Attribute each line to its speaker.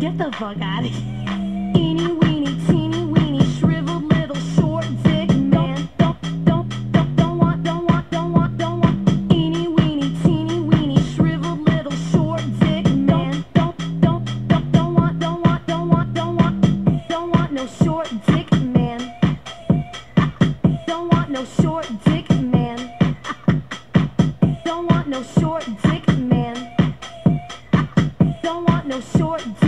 Speaker 1: get the fuck out of short no short dick man. Don't want no short dick man. Don't want no short dick.